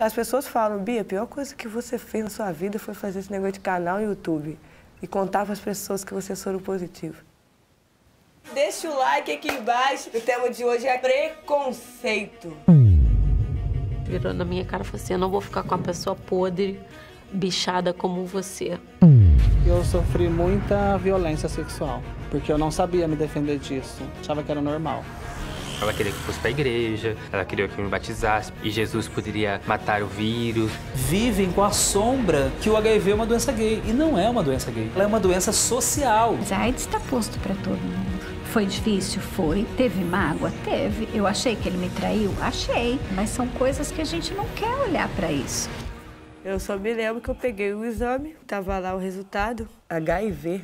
As pessoas falam, Bia, a pior coisa que você fez na sua vida foi fazer esse negócio de canal no YouTube e contar para as pessoas que você é soro positivo. Deixa o like aqui embaixo. O tema de hoje é preconceito. Virou na minha cara e falou assim: eu não vou ficar com uma pessoa podre, bichada como você. Eu sofri muita violência sexual, porque eu não sabia me defender disso. Achava que era normal. Ela queria que eu fosse para a igreja, ela queria que eu me batizasse e Jesus poderia matar o vírus. Vivem com a sombra que o HIV é uma doença gay. E não é uma doença gay, ela é uma doença social. Mas a AIDS está posto para todo mundo. Foi difícil? Foi. Teve mágoa? Teve. Eu achei que ele me traiu? Achei. Mas são coisas que a gente não quer olhar para isso. Eu só me lembro que eu peguei o exame, tava lá o resultado, HIV.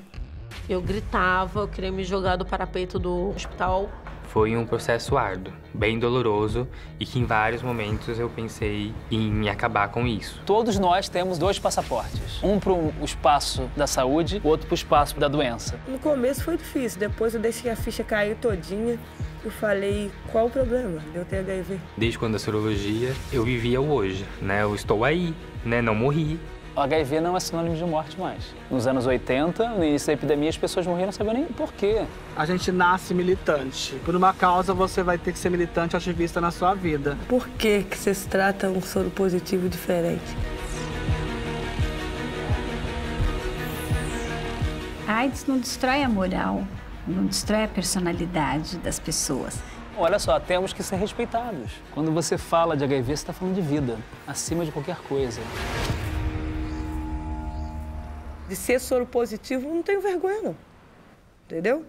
Eu gritava, eu queria me jogar do parapeito do hospital. Foi um processo árduo, bem doloroso e que em vários momentos eu pensei em me acabar com isso. Todos nós temos dois passaportes. Um para o espaço da saúde, o outro para o espaço da doença. No começo foi difícil, depois eu deixei a ficha cair todinha. Eu falei, qual o problema de eu ter HIV? Desde quando a sorologia, eu vivia o hoje, né? Eu estou aí, né? Não morri, o HIV não é sinônimo de morte mais. Nos anos 80, no início da epidemia, as pessoas morriam não sabiam nem por quê. A gente nasce militante. Por uma causa, você vai ter que ser militante ativista na sua vida. Por que, que vocês tratam um soro positivo diferente? A AIDS não destrói a moral, não destrói a personalidade das pessoas. Olha só, temos que ser respeitados. Quando você fala de HIV, você está falando de vida, acima de qualquer coisa de ser soro positivo, não tenho vergonha, não. Entendeu?